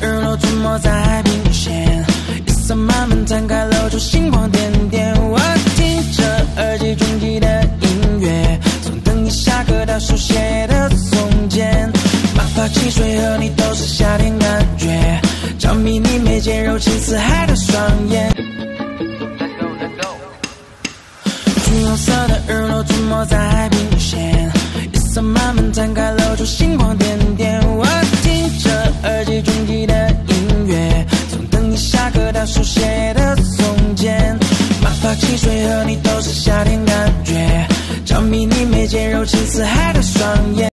柔出没在海平线，夜色慢慢摊开，露出星光点点。我听着耳机中记的音乐，从等你下课到书写的从前，马发汽水和你都是夏天感觉，着迷你眉间柔情似海的双眼。橘红色的日落出没在海平线，夜色慢慢摊开，中意的音乐，从等你下课到手写的从前，马发汽水和你都是夏天感觉，着迷你眉间柔情似海的双眼。